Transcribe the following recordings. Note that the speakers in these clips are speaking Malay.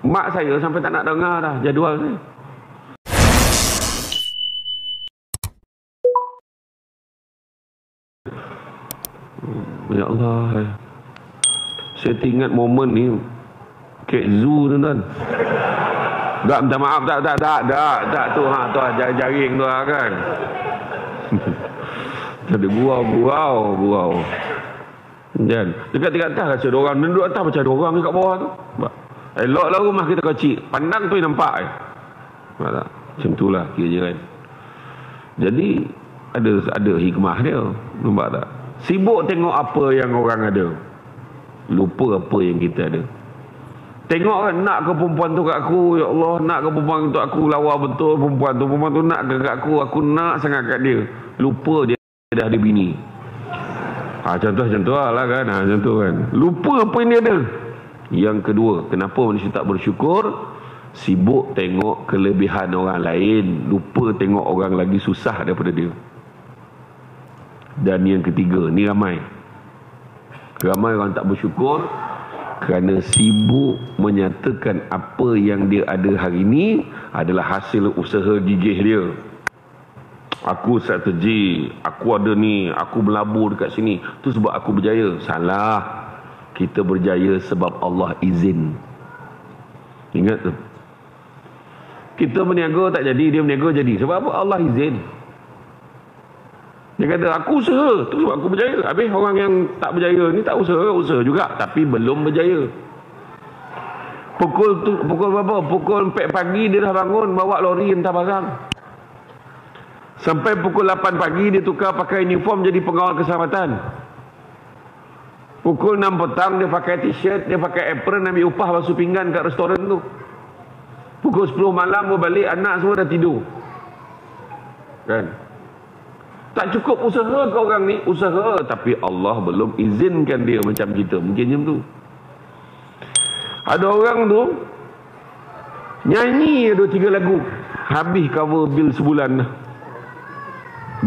Mak saya sampai tak nak dengar dah jadual saya. Ya Allah. Saya teringat momen ni Kek Zoo tu kan. Tak minta maaf tak tak tak tak tak tu ha tu jaring, jaring tu lah kan. Jadi gurau gurau gurau. Dan dekat dekat atas rasa ada orang duduk atas macam ada orang dekat bawah tu. Eloklah rumah kita kecil. Pandang tu nampak eh. Tak? Macam tu lah kira kan. Jadi ada ada hikmah dia. Nampak tak? Sibuk tengok apa yang orang ada. Lupa apa yang kita ada. Tengok kan nak ke perempuan tu kat aku. Ya Allah nak ke perempuan tu aku lawa betul perempuan tu. Perempuan tu nak ke kat aku. Aku nak sangat kat dia. Lupa dia dah ada bini. Ha, contoh contoh lah kan. Ha, contoh kan. Lupa apa yang dia ada. Yang kedua. Kenapa manusia tak bersyukur? Sibuk tengok kelebihan orang lain. Lupa tengok orang lagi susah daripada dia. Dan yang ketiga, ni ramai. Ramai orang tak bersyukur kerana sibuk menyatakan apa yang dia ada hari ini adalah hasil usaha gigih dia. Aku strategi, aku ada ni, aku melabur dekat sini. Tu sebab aku berjaya. Salah. Kita berjaya sebab Allah izin. Ingat tu. Kita berniaga tak jadi, dia berniaga jadi. Sebab apa? Allah izin. Dia kata aku usaha tu sebab aku berjaya. Habis orang yang tak berjaya ni tak usaha, usaha juga tapi belum berjaya. Pukul tu, pukul berapa? Pukul 4 pagi dia dah bangun bawa lori entah barang. Sampai pukul 8 pagi dia tukar pakai uniform jadi pengawal keselamatan. Pukul 6 petang dia pakai t-shirt, dia pakai apron ambil upah basuh pinggan kat restoran tu. Pukul 10 malam dia balik anak semua dah tidur. Kan? Tak cukup usaha ke orang ni? Usaha. Tapi Allah belum izinkan dia macam kita. Mungkin macam tu. Ada orang tu. Nyanyi ada tiga lagu. Habis cover bil sebulan dah.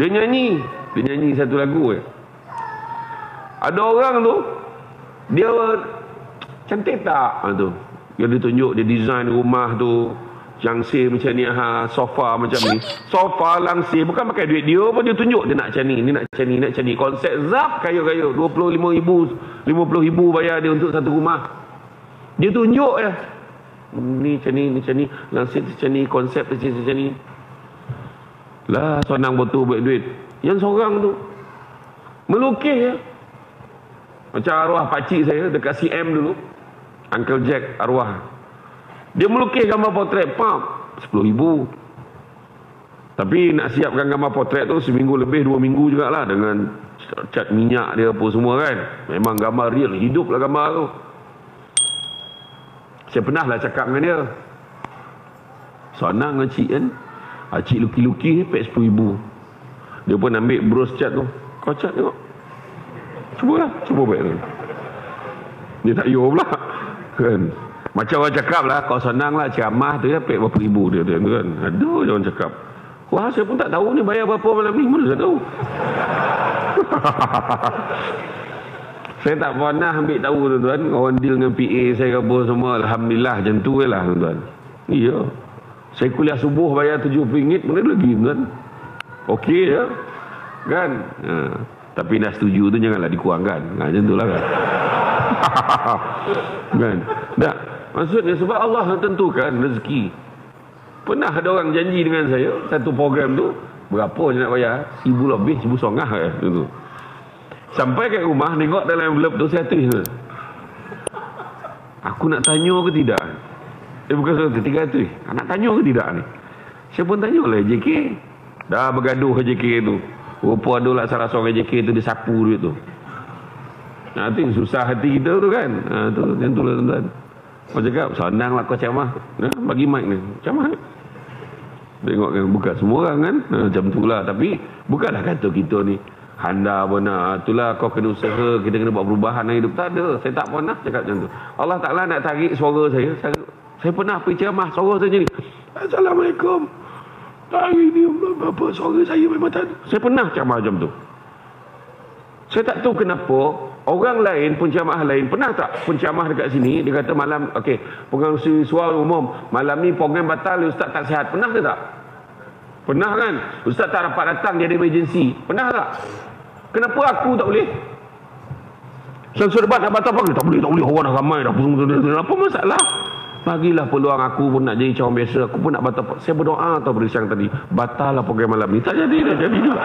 Dia nyanyi. Dia nyanyi satu lagu. Eh. Ada orang tu. Dia cantik tak? Ha, tu. Dia ditunjuk. Dia design rumah tu langsir macam ni. Ha, sofa macam ni. Sofa langsir bukan pakai duit. Dia pun dia tunjuk dia nak macam ni ni nak macam ni nak macam ni. Konsep zap kaya-kaya 25 ribu 50 ribu bayar dia untuk satu rumah. Dia tunjuk ya ni macam ni ni macam ni. Langsir macam ni konsep macam, macam ni. Lah senang betul buat duit. Yang seorang tu melukis ya macam arwah pakcik saya dekat CM dulu Uncle Jack arwah dia melukis gambar potret, pam, 10 ribu. Tapi nak siapkan gambar potret tu seminggu lebih, dua minggu jugalah dengan cat minyak dia apa semua kan. Memang gambar real, hidup lah gambar tu. Saya pernah lah cakap dengan dia. Senang dengan cik kan. Ha, cik luki-luki, pek 10 ribu. Dia pun ambil bros cat tu. Kau cat tengok. Cuba lah, cuba baik tu. Dia tak yo pula. Kan. Macam orang cakap lah, kau senang lah ceramah tu ya, pek berapa ribu dia tu kan. Aduh, jangan cakap. Wah, saya pun tak tahu ni bayar berapa malam ni, mana saya tahu. saya tak pernah ambil tahu tuan-tuan, orang deal dengan PA saya apa semua, Alhamdulillah, macam tu lah tuan-tuan. Iya. Saya kuliah subuh bayar RM70, mana lagi tuan. Okey ya. Kan? Ha. Tapi nak setuju tu janganlah dikurangkan. Ha, macam tu lah kan. kan? Tak. Maksudnya sebab Allah tentukan rezeki. Pernah ada orang janji dengan saya satu program tu berapa je nak bayar? Seribu lebih, seribu songah eh, tu. Sampai ke rumah tengok dalam envelope tu saya tulis. Aku nak tanya ke tidak? Eh bukan saya ketiga tu. Nak tanya ke tidak ni? Saya pun tanya lah JK. Dah bergaduh JK tu. Rupa ada lah salah seorang JK tu dia sapu duit tu. Nanti susah hati kita tu kan. Ha, tu, yang tu lah tuan-tuan. Kau cakap, senang lah kau ceramah. Ya, bagi mic ni. Ceramah ni. Tengok kan, bukan semua orang kan. Ha, macam tu lah. Tapi, bukanlah kata kita ni. Handa benar. Itulah kau kena usaha. Kita kena buat perubahan dalam hidup. Tak ada. Saya tak pernah cakap macam tu. Allah Ta'ala nak tarik suara saya. Saya, saya pernah pergi ceramah. Suara saya ni. Assalamualaikum. Hari ni apa suara saya memang tak ada. Saya pernah ceramah macam tu. Saya tak tahu kenapa Orang lain, penceramah lain, pernah tak penceramah dekat sini, dia kata malam, okey, pengarusi suara umum, malam ni program batal, Ustaz tak sihat. Pernah ke tak? Pernah kan? Ustaz tak dapat datang, dia ada emergency. Pernah tak? Kenapa aku tak boleh? Saya debat nak batal apa? Tak boleh, tak boleh. Orang dah ramai dah. Apa masalah? Bagilah peluang aku pun nak jadi calon biasa. Aku pun nak batal. Saya berdoa atau beri siang tadi. Batal lah program malam ni. Tak jadi dah. Jadi juga.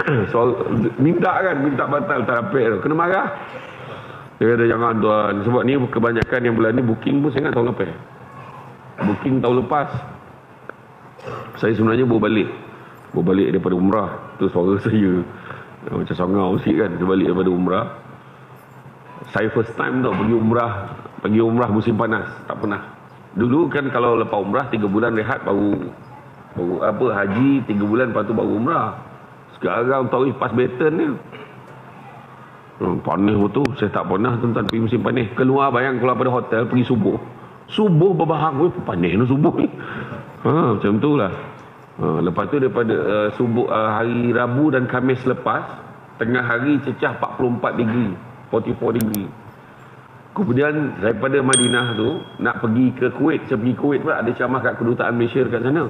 Soal minta kan minta batal tak dapat tu. Kena marah. Dia kata jangan tuan. Sebab ni kebanyakan yang bulan ni booking pun saya ingat tahun lepas. Booking tahun lepas. Saya sebenarnya bawa balik. Bawa balik daripada umrah. Tu suara saya. Macam sangau sikit kan. Saya balik daripada umrah. Saya first time tau pergi umrah. Pergi umrah musim panas. Tak pernah. Dulu kan kalau lepas umrah 3 bulan rehat baru baru apa haji 3 bulan lepas tu baru umrah. Sekarang tahu pas beton ni. Hmm, panas betul. Saya tak pernah tuan-tuan pergi musim panas. Keluar bayang keluar pada hotel pergi subuh. Subuh berbahang. Weh, panas ni subuh ni. Ha, macam tu lah. Ha, lepas tu daripada uh, subuh uh, hari Rabu dan Khamis lepas. Tengah hari cecah 44 degree. 44 degree. Kemudian daripada Madinah tu nak pergi ke Kuwait. Saya pergi Kuwait pula ada ceramah kat kedutaan Malaysia dekat sana.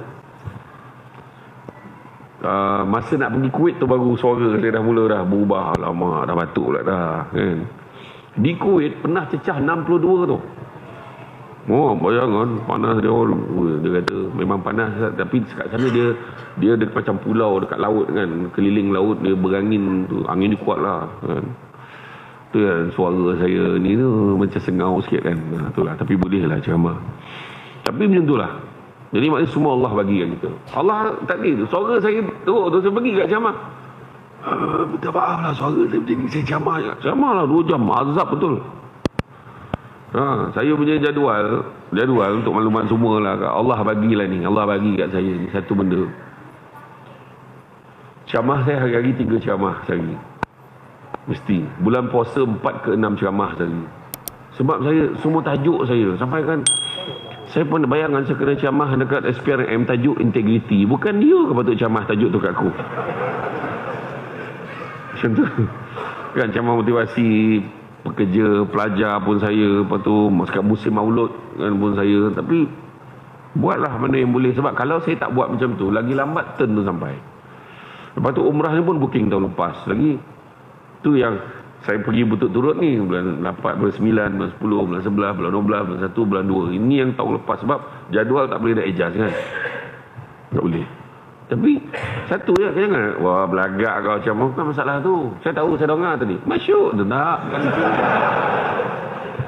Uh, masa nak pergi Kuwait tu baru suara saya dah mula dah berubah. Lama dah batuk pula dah kan? Di Kuwait pernah cecah 62 tu. Oh bayangkan panas dia orang. Dia kata memang panas tapi dekat sana dia dia dekat macam pulau dekat laut kan? Keliling laut dia berangin tu. Angin dia kuat lah kan kan suara saya ni tu macam sengau sikit kan ha, tu lah tapi boleh lah ceramah tapi macam tu lah jadi maknanya semua Allah bagi kan kita. Allah tak tu. Suara saya teruk tu saya pergi kat jamah. Uh, minta maaf lah suara saya macam ni. Saya jamah je. Jamah lah 2 jam. Azab betul. Ha, saya punya jadual. Jadual untuk maklumat semua lah. Allah bagilah ni. Allah bagi kat saya ni. Satu benda. Ceramah saya hari-hari tiga ceramah sehari. Mesti. Bulan puasa empat ke enam ceramah sehari. Sebab saya semua tajuk saya. Sampai kan saya pun bayangkan saya kena camah dekat SPRM tajuk integriti. Bukan dia ke patut camah tajuk tu kat aku. Macam tu. Kan camah motivasi pekerja, pelajar pun saya. Lepas tu kat musim maulud kan pun saya. Tapi buatlah mana yang boleh. Sebab kalau saya tak buat macam tu, lagi lambat turn tu sampai. Lepas tu umrah ni pun booking tahun lepas. Lagi tu yang saya pergi butut turut ni bulan 8, bulan 9, bulan 10, bulan 11, bulan 12, bulan 1, bulan 2. Ini yang tahun lepas sebab jadual tak boleh nak ejaz kan. Tak boleh. Tapi satu je jangan wah belagak kau macam apa masalah tu. Saya tahu saya dengar tadi. Masyuk tu tak kan.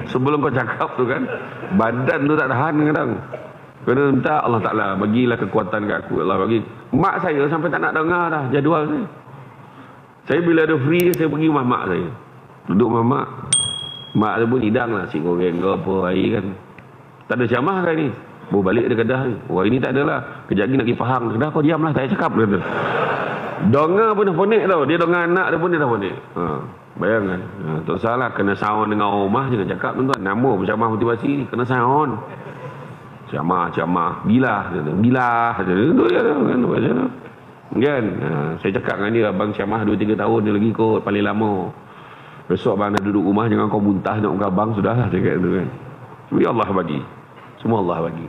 Sebelum kau cakap tu kan badan tu tak tahan kadang. Kena minta Allah Taala bagilah kekuatan kat aku Allah bagi. Mak saya sampai tak nak dengar dah jadual saya. Saya bila ada free saya pergi rumah mak saya. Duduk rumah mak. Mak dia pun hidang lah. Cik goreng ke apa air kan. Tak ada camah kan ni. Bawa balik dia kedah ni. Wah ini tak adalah. Kejap lagi nak pergi faham. Kedah kau diam lah. Tak payah cakap. Kata. Donga pun dah ponik tau. Dia donga anak dia pun dia dah ponik. Ha. Bayangkan. Ha. Tak salah. Kena sound dengan rumah. Jangan cakap tuan-tuan. Nama bercamah motivasi ni. Kena sound. Camah, camah. Bila. Bila. Itu ya. Kan. Macam Kan? Ha, saya cakap dengan dia, abang Syamah 2-3 tahun dia lagi kot, paling lama. Besok abang dah duduk rumah, jangan kau muntah nak muka abang, sudah lah cakap tu kan. Tapi Allah bagi. Semua Allah bagi.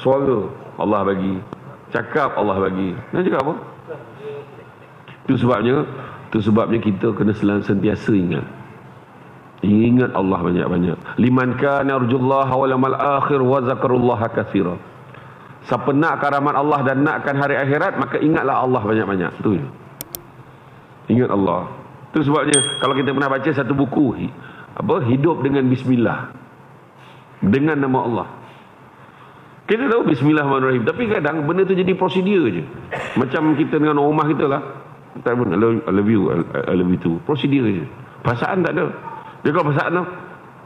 Suara Allah bagi. Cakap Allah bagi. Nak cakap apa? Itu sebabnya, itu sebabnya kita kena sentiasa ingat. Ingat Allah banyak-banyak. Liman kana arjullaha wal akhir wa zakarullaha katsira. Siapa nakkan rahmat Allah dan nakkan hari akhirat Maka ingatlah Allah banyak-banyak. Itu Ingat Allah. Itu sebabnya Kalau kita pernah baca satu buku apa Hidup dengan Bismillah. Dengan nama Allah. Kita tahu Bismillahirrahmanirrahim Tapi kadang benda tu jadi prosedur je. Macam kita dengan rumah kita lah. I love, you I love you too. Prosedur je. Perasaan tak ada. Dia kalau perasaan tu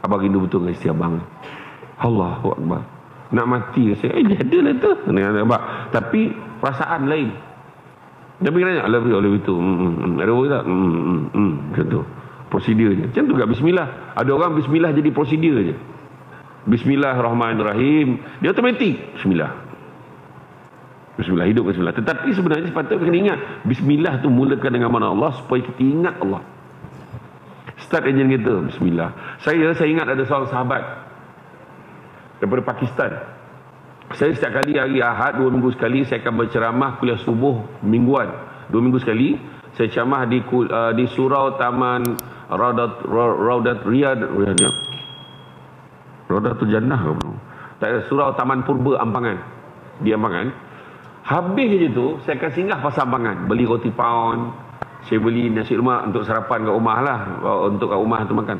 Abang rindu betul dengan isteri abang. Allahu Akbar nak mati. Saya eh dia ada lah tu. Nampak tapi perasaan lain. Tapi kena I love you I love you tu hmm, ada orang tak? Hmm, hmm, hmm. macam tu. Prosedur macam tu kat bismillah. Ada orang bismillah jadi prosedur je. Bismillahirrahmanirrahim. Dia automatik. Bismillah. Bismillah hidup bismillah. Tetapi sebenarnya sepatutnya kena ingat bismillah tu mulakan dengan mana Allah supaya kita ingat Allah. Start engine kita bismillah. Saya saya ingat ada seorang sahabat daripada Pakistan. Saya setiap kali hari Ahad dua minggu sekali saya akan berceramah kuliah subuh mingguan. Dua minggu sekali saya ceramah di uh, di surau Taman Raudat Raudat Riyad Riyad. Raudatul Jannah ke belum? Surau Taman Purba Ampangan. Di Ampangan. Habis je tu saya akan singgah pasar Ampangan, beli roti pound, saya beli nasi lemak untuk sarapan kat rumah lah, untuk kat rumah tu makan.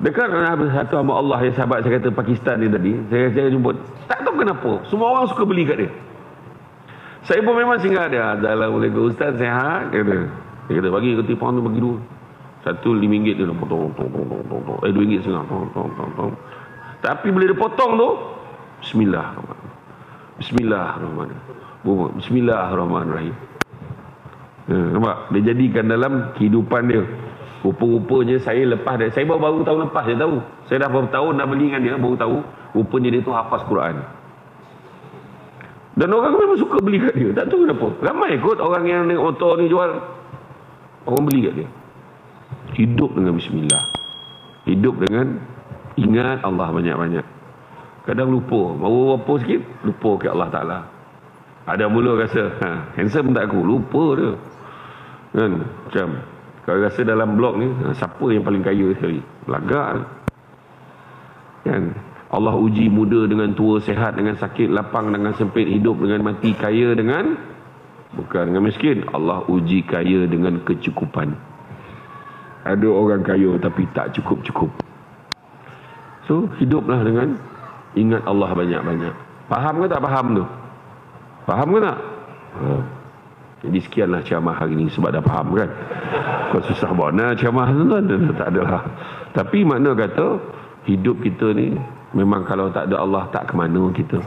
Dekat satu sama Allah yang sahabat saya kata Pakistan ni tadi, saya, saya jumpa. Tak tahu kenapa, semua orang suka beli kat dia. Saya pun memang singgah dia. Assalamualaikum Ustaz, sehat? Kata. Dia kata, bagi roti pound tu bagi dua. Satu lima ringgit dia potong, potong, potong, potong, potong. Eh, dua ringgit setengah. Potong, potong, potong. Tapi bila dia potong tu, Bismillahirrahmanirrahim. Bismillahirrahmanirrahim. Bismillahirrahmanirrahim. Ha, nampak? Dia jadikan dalam kehidupan dia. Rupa-rupanya saya lepas dia. Saya baru-baru tahun lepas dia tahu. Saya dah berapa tahun dah beli dengan dia. Baru tahu. Rupanya dia tu hafaz Quran. Dan orang memang suka beli kat dia. Tak tahu kenapa. Ramai kot orang yang tengok motor ni jual. Orang beli kat dia. Hidup dengan bismillah. Hidup dengan ingat Allah banyak-banyak. Kadang lupa. Baru apa sikit, lupa ke Allah Ta'ala. Ada mula rasa, ha, handsome tak aku? Lupa dia. Kan? Macam, kalau rasa dalam blok ni, ha, siapa yang paling kaya sekali? Belagak. Kan? Allah uji muda dengan tua, sehat dengan sakit, lapang dengan sempit, hidup dengan mati, kaya dengan bukan dengan miskin. Allah uji kaya dengan kecukupan. Ada orang kaya tapi tak cukup-cukup. So, hiduplah dengan ingat Allah banyak-banyak. Faham ke tak faham tu? Faham ke tak? Ha. Jadi sekianlah ceramah hari ini sebab dah faham kan. Kau susah buat nak ceramah tu kan? Tak adalah. Tapi makna kata hidup kita ni memang kalau tak ada Allah tak ke mana kita.